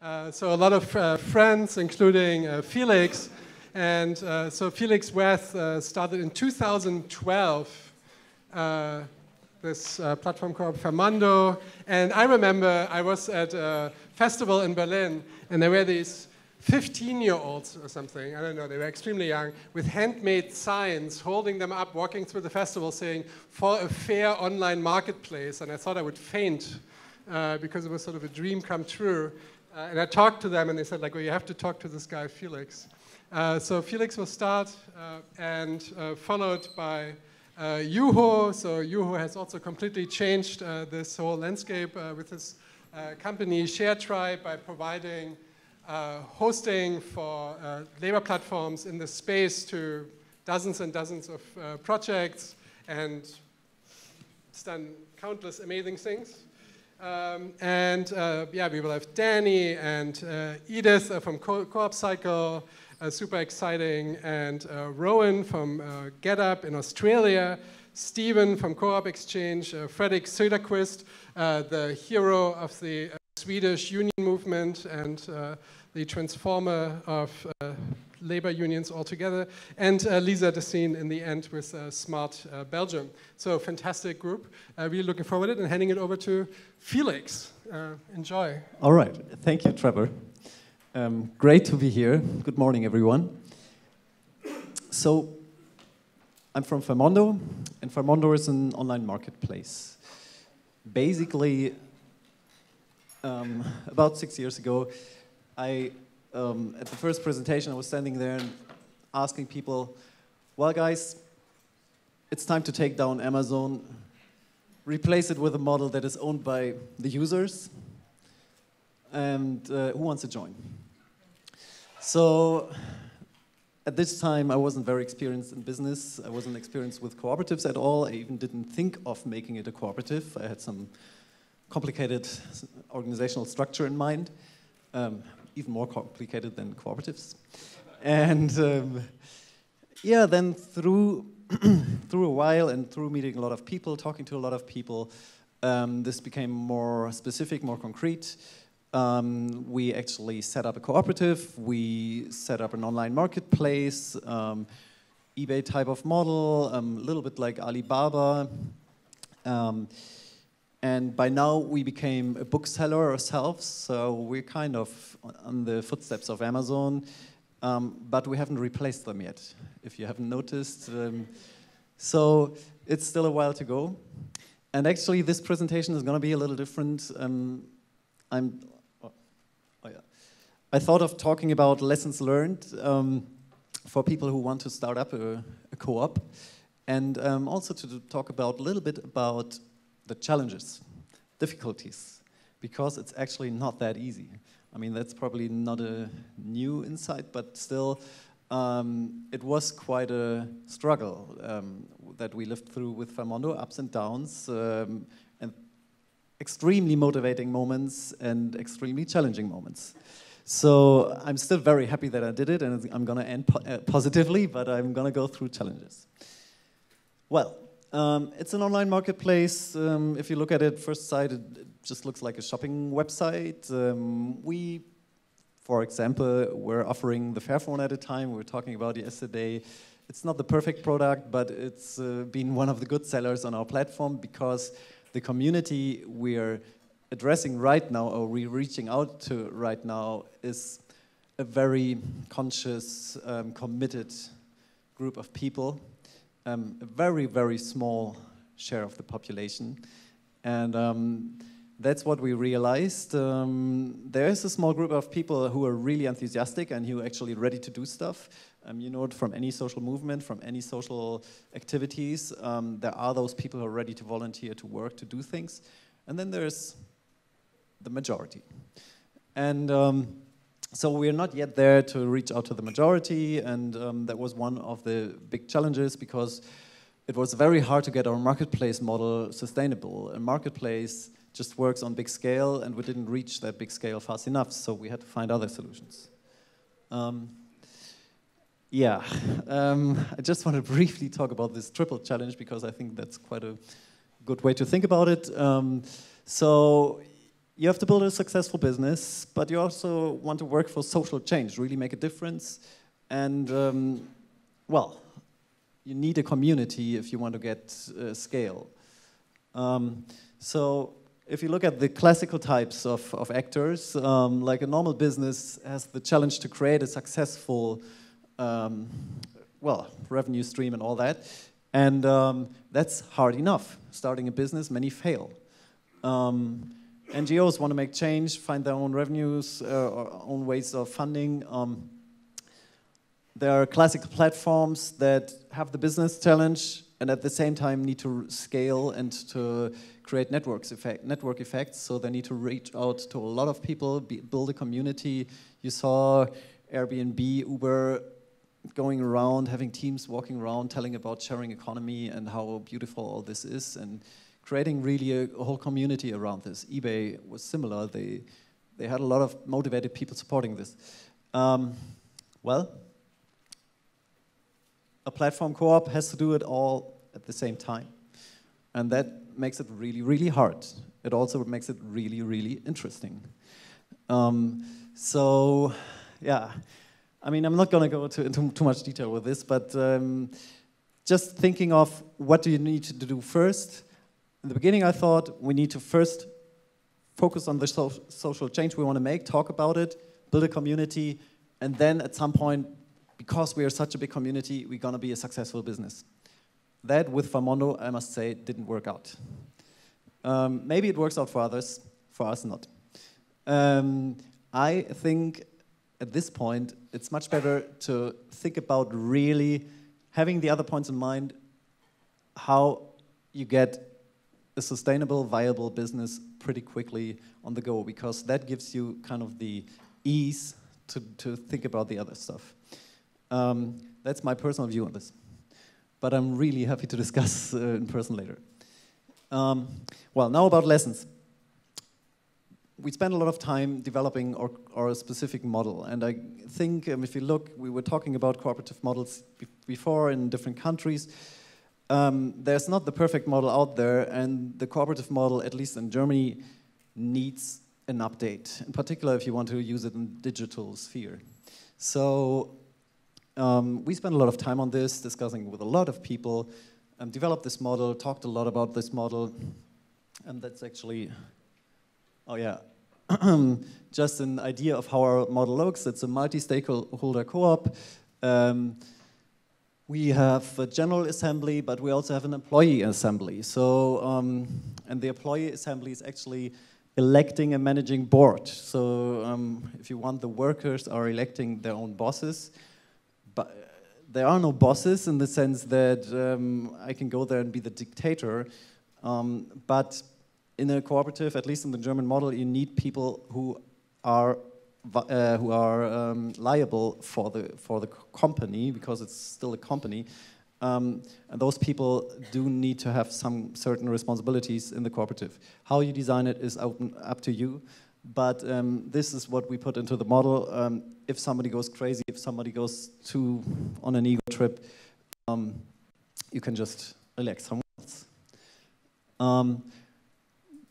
Uh, so a lot of uh, friends, including uh, Felix. And uh, so Felix Weth uh, started in 2012 uh, this platform called Fairmondo. And I remember I was at a festival in Berlin, and there were these 15 year olds or something, I don't know, they were extremely young, with handmade signs, holding them up, walking through the festival saying, for a fair online marketplace. And I thought I would faint because it was sort of a dream come true. Uh, and I talked to them, and they said, like, well, you have to talk to this guy, Felix. Uh, so Felix will start, uh, and uh, followed by uh, Juho. So Juho has also completely changed this whole landscape with his company ShareTribe by providing hosting for labor platforms in the space to dozens and dozens of projects, and it's done countless amazing things. Um, and uh, yeah, we will have Danny and uh, Edith uh, from Co- op Cycle, uh, super exciting, and uh, Rowan from uh, GetUp in Australia, Stephen from Co-op Exchange, uh, Fredrik Söderqvist, the hero of the Swedish union movement. And the transformer of labor unions altogether, and uh, Lisa Dessine in the end with uh, Smart uh, Belgium. So fantastic group. really looking forward to it and handing it over to Felix. enjoy. All right. Thank you, Trebor. Um, great to be here. Good morning, everyone. So, I'm from Fairmondo, and Fairmondo is an online marketplace. Basically, um, about six years ago, I um, at the first presentation, I was standing there and asking people, well, guys, it's time to take down Amazon, replace it with a model that is owned by the users, and uh, who wants to join? So at this time, I wasn't very experienced in business. I wasn't experienced with cooperatives at all. I even didn't think of making it a cooperative. I had some complicated organizational structure in mind. Um, even more complicated than cooperatives. and um, yeah, then through through a while and through meeting a lot of people, talking to a lot of people, um, this became more specific, more concrete. Um, we actually set up a cooperative. We set up an online marketplace, um, eBay type of model, um, a little bit like Alibaba. And by now we became a bookseller ourselves, so we're kind of on the footsteps of Amazon, um, but we haven't replaced them yet, if you haven't noticed. Um, so it's still a while to go. And actually, this presentation is going to be a little different. Um, I'm, oh, oh, yeah. I thought of talking about lessons learned um, for people who want to start up a, a co-op, and um, also to talk about a little bit about the challenges, difficulties, because it's actually not that easy. I mean, that's probably not a new insight, but still, um, it was quite a struggle um, that we lived through with Fairmondo, ups and downs, um, and extremely motivating moments and extremely challenging moments. So I'm still very happy that I did it, and I'm going to end po uh, positively, but I'm going to go through challenges. Well, um, it's an online marketplace. Um, if you look at it first sight, it, just looks like a shopping website. Um, we, for example, were offering the Fairphone at a time. We were talking about yesterday. It's not the perfect product, but it's uh, been one of the good sellers on our platform because the community we're addressing right now, or we're reaching out to right now, is a very conscious, um, committed group of people um, a very, very small share of the population. And um, that's what we realized. Um, there is a small group of people who are really enthusiastic and who are actually ready to do stuff. Um, you know it from any social movement, from any social activities. Um, there are those people who are ready to volunteer, to work, to do things. And then there's the majority. And um, so we're not yet there to reach out to the majority, and um, that was one of the big challenges because it was very hard to get our marketplace model sustainable. A marketplace just works on big scale, and we didn't reach that big scale fast enough, so we had to find other solutions. Um, yeah, um, I just want to briefly talk about this triple challenge because I think that's quite a good way to think about it. Um, so you have to build a successful business, but you also want to work for social change, really make a difference. And, um, well, you need a community if you want to get uh, scale. Um, so if you look at the classical types of, of actors, um, like a normal business has the challenge to create a successful, um, well, revenue stream and all that. And um, that's hard enough. Starting a business, many fail. Um, NGOs want to make change, find their own revenues, uh, or own ways of funding. Um, there are classic platforms that have the business challenge and at the same time need to scale and to create networks effect, network effects. So they need to reach out to a lot of people, be, build a community. You saw Airbnb, Uber going around, having teams walking around, telling about sharing economy and how beautiful all this is, and creating really a, a whole community around this. eBay was similar. They they had a lot of motivated people supporting this. Um, well, a platform co-op has to do it all at the same time. And that makes it really, really hard. It also makes it really, really interesting. Um, so, yeah, I mean, I'm not going to go into too much detail with this, but um, just thinking of what do you need to do first. In the beginning, I thought we need to first focus on the so social change we want to make, talk about it, build a community, and then at some point because we are such a big community, we're going to be a successful business. That with Fairmondo, I must say, didn't work out. Um, maybe it works out for others, for us not. Um, I think at this point, it's much better to think about really having the other points in mind, how you get a sustainable, viable business pretty quickly on the go, because that gives you kind of the ease to, to think about the other stuff. Um, that's my personal view on this. But I'm really happy to discuss uh, in person later. Um, well, now about lessons. We spent a lot of time developing our, our specific model, and I think um, if you look, we were talking about cooperative models before in different countries. Um, there's not the perfect model out there, and the cooperative model, at least in Germany, needs an update, in particular if you want to use it in the digital sphere. So um, we spent a lot of time on this, discussing with a lot of people, um, developed this model, talked a lot about this model, and that's actually, oh yeah, just an idea of how our model looks. It's a multi-stakeholder co-op. Um, we have a general assembly, but we also have an employee assembly. So, um, and the employee assembly is actually electing a managing board. So, um, if you want, the workers are electing their own bosses but there are no bosses in the sense that um, I can go there and be the dictator. Um, but in a cooperative, at least in the German model, you need people who are uh, who are um, liable for the for the company because it's still a company. Um, and those people do need to have some certain responsibilities in the cooperative. How you design it is open, up to you. But um, this is what we put into the model. Um, if somebody goes crazy, if somebody goes to on an ego trip, um, you can just elect someone else. Um,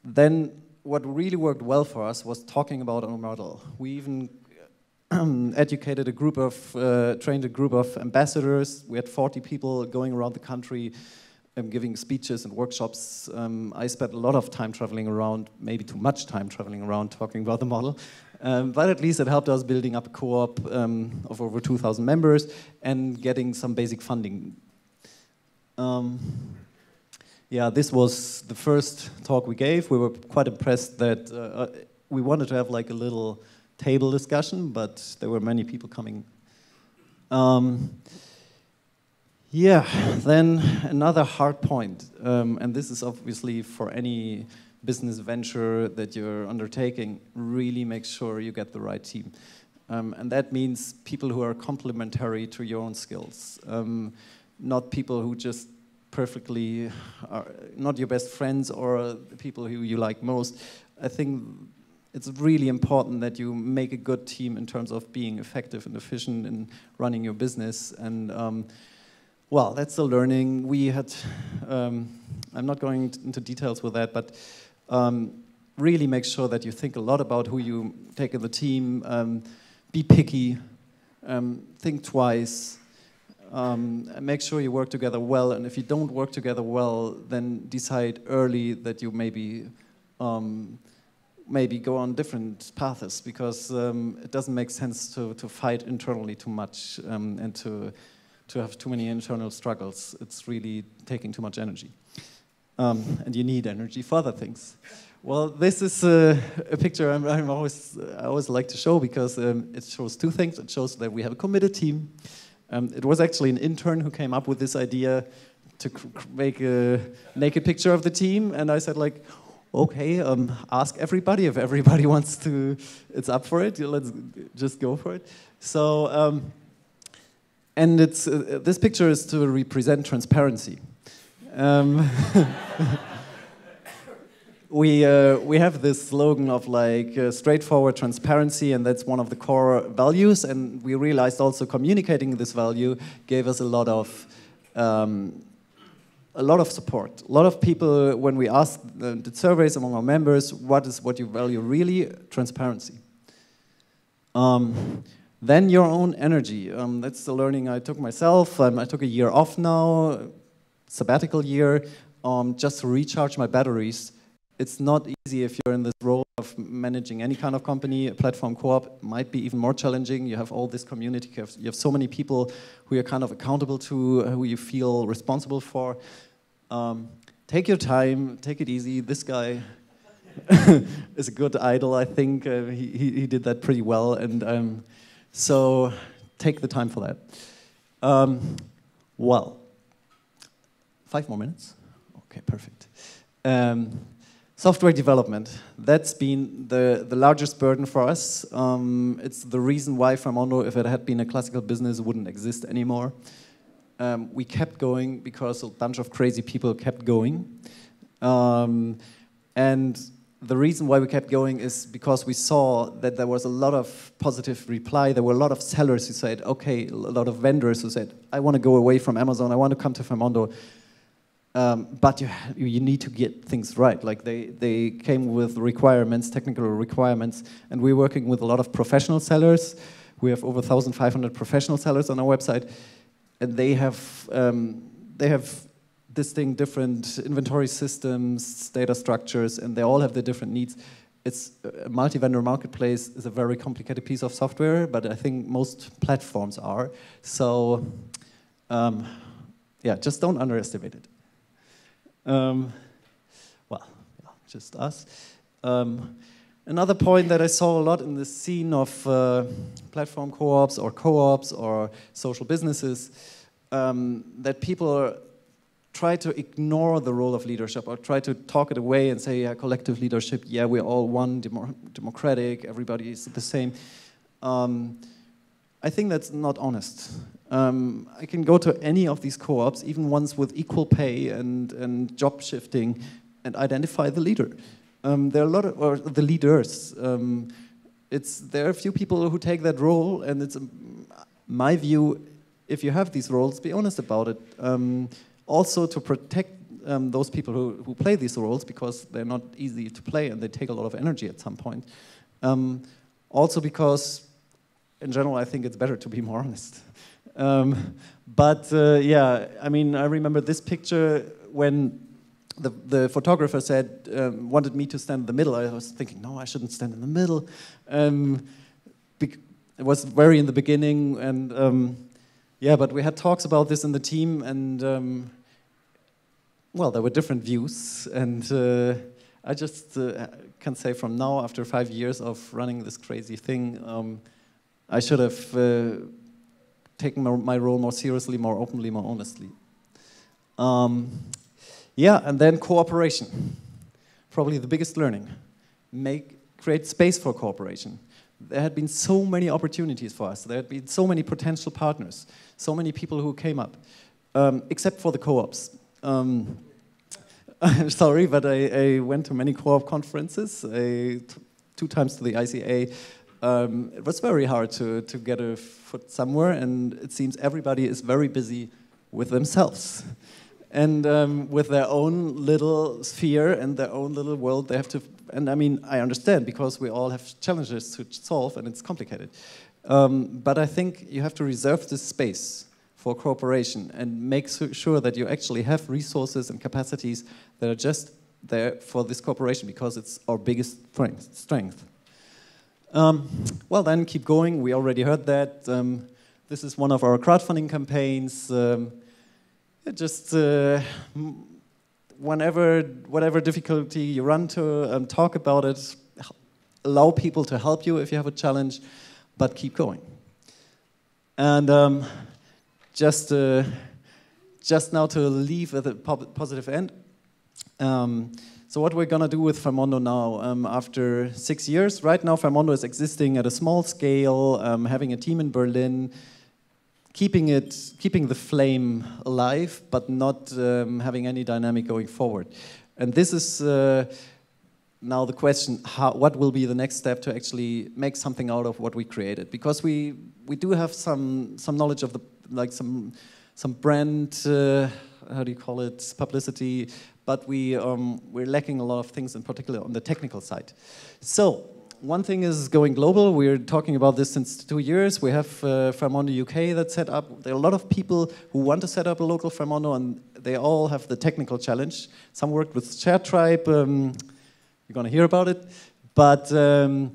then what really worked well for us was talking about our model. We even educated a group of, uh, trained a group of ambassadors. We had 40 people going around the country um, giving speeches and workshops. Um, I spent a lot of time traveling around, maybe too much time traveling around talking about the model. Um, but at least it helped us building up a co-op um, of over 2,000 members and getting some basic funding. Yeah, this was the first talk we gave. We were quite impressed that uh, uh, we wanted to have like a little table discussion, but there were many people coming. Um, yeah, then another hard point, um, and this is obviously for any business venture that you're undertaking, really make sure you get the right team. Um, and that means people who are complementary to your own skills, um, not people who just perfectly are not your best friends or people who you like most. I think it's really important that you make a good team in terms of being effective and efficient in running your business. And um, well, that's the learning. We had, um, I'm not going into details with that, but um, really make sure that you think a lot about who you take in the team. Um, be picky. Um, think twice. Um, make sure you work together well. And if you don't work together well, then decide early that you maybe um, maybe go on different paths because um, it doesn't make sense to, to fight internally too much um, and to to have too many internal struggles. It's really taking too much energy. Um, and you need energy for other things. Well, this is a, a picture I'm, I'm, always, I always like to show because um, it shows two things. It shows that we have a committed team. Um, it was actually an intern who came up with this idea to make a naked picture of the team, and I said like, okay, um, ask everybody if everybody wants to, it's up for it. Let's just go for it. So, um, and it's uh, this picture is to represent transparency. We, uh, we have this slogan of like uh, straightforward transparency, and that's one of the core values. And we realized also communicating this value gave us a lot of um, a lot of support. A lot of people, when we asked uh, the surveys among our members, what is what you value really? Transparency. Um, then your own energy. Um, that's the learning I took myself. Um, I took a year off now, sabbatical year, um, just to recharge my batteries it's not easy if you're in this role of managing any kind of company. A platform co-op might be even more challenging. You have all this community. You have, you have, so many people who you're kind of accountable to, who you feel responsible for. Um, take your time. Take it easy. This guy is a good idol. I think uh, he, he did that pretty well. And um, so take the time for that. Um, well, five more minutes. Okay, perfect. Um, Software development, that's been the, the largest burden for us. Um, it's the reason why Fairmondo, if it had been a classical business, wouldn't exist anymore. Um, we kept going because a bunch of crazy people kept going. Um, and the reason why we kept going is because we saw that there was a lot of positive reply. There were a lot of sellers who said, okay, a lot of vendors who said, I want to go away from Amazon, I want to come to Fairmondo. Um, but you, you need to get things right. Like they, they came with requirements, technical requirements, and we're working with a lot of professional sellers. We have over 1,500 professional sellers on our website, and they have, um, they have distinct different inventory systems, data structures, and they all have their different needs. It's a multi-vendor marketplace is a very complicated piece of software, but I think most platforms are. So, um, yeah, just don't underestimate it. Um, well, just us. Um, another point that I saw a lot in the scene of uh, platform co-ops or co-ops or social businesses, um, that people try to ignore the role of leadership or try to talk it away and say, yeah, collective leadership, yeah, we're all one, demo democratic, everybody is the same. Um, I think that's not honest. Um, I can go to any of these co-ops, even ones with equal pay and, and job shifting, and identify the leader. Um, there are a lot of, or the leaders. Um, it's, there are a few people who take that role, and it's um, my view, if you have these roles, be honest about it. Um, also to protect um, those people who, who play these roles, because they're not easy to play and they take a lot of energy at some point. also because, in general, I think it's better to be more honest. Um, but uh, yeah, I mean, I remember this picture when the, the photographer said, um, wanted me to stand in the middle. I was thinking, no, I shouldn't stand in the middle. Um, it was very in the beginning, and um, yeah, but we had talks about this in the team, and um, well, there were different views, and uh, I just uh, can say from now, after five years of running this crazy thing, um, I should have uh, taken my role more seriously, more openly, more honestly. Um, yeah, and then cooperation. Probably the biggest learning. Make, create space for cooperation. There had been so many opportunities for us. There had been so many potential partners, so many people who came up, um, except for the co-ops. Um, I'm sorry, but I, I, went to many co-op conferences, two times to the ICA, um, it was very hard to, to get a foot somewhere, and it seems everybody is very busy with themselves. and um, with their own little sphere and their own little world, they have to. And I mean, I understand because we all have challenges to solve, and it's complicated. Um, but I think you have to reserve this space for cooperation and make sure that you actually have resources and capacities that are just there for this cooperation because it's our biggest strength. Um, well, then keep going. We already heard that. Um, this is one of our crowdfunding campaigns. Um, just uh, whenever, whatever difficulty you run to, um, talk about it. Allow people to help you if you have a challenge, but keep going. And um, just, uh, just now to leave with a positive end. So what we're gonna do with Fairmondo now, um, after six years, right now Fairmondo is existing at a small scale, um, having a team in Berlin, keeping it, keeping the flame alive, but not um, having any dynamic going forward. And this is uh, now the question: how, what will be the next step to actually make something out of what we created? Because we we do have some some knowledge of the like some some brand. Uh, how do you call it publicity but we, um, we're lacking a lot of things, in particular on the technical side. So one thing is going global. We're talking about this since two years. We have uh, Fairmondo UK that set up. There are a lot of people who want to set up a local Fairmondo, and they all have the technical challenge. Some worked with ShareTribe. Um, you're going to hear about it. But um,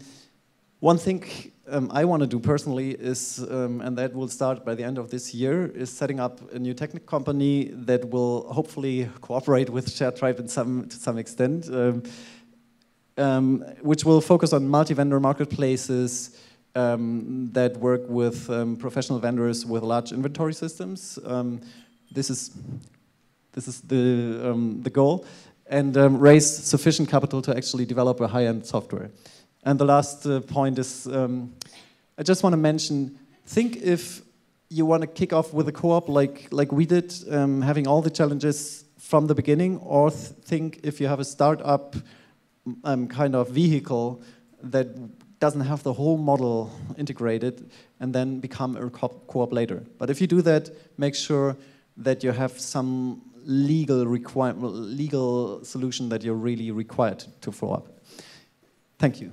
one thing um, I want to do personally is, um, and that will start by the end of this year, is setting up a new technical company that will hopefully cooperate with ShareTribe in some, to some extent, um, um which will focus on multi-vendor marketplaces um, that work with um, professional vendors with large inventory systems. this is this is the the goal, and raise sufficient capital to actually develop a high-end software. And the last uh, point is um, I just want to mention think if you want to kick off with a co op like, like we did, um, having all the challenges from the beginning, or th think if you have a startup um, kind of vehicle that doesn't have the whole model integrated and then become a co op later. But if you do that, make sure that you have some legal legal solution that you're really required to follow up. Thank you.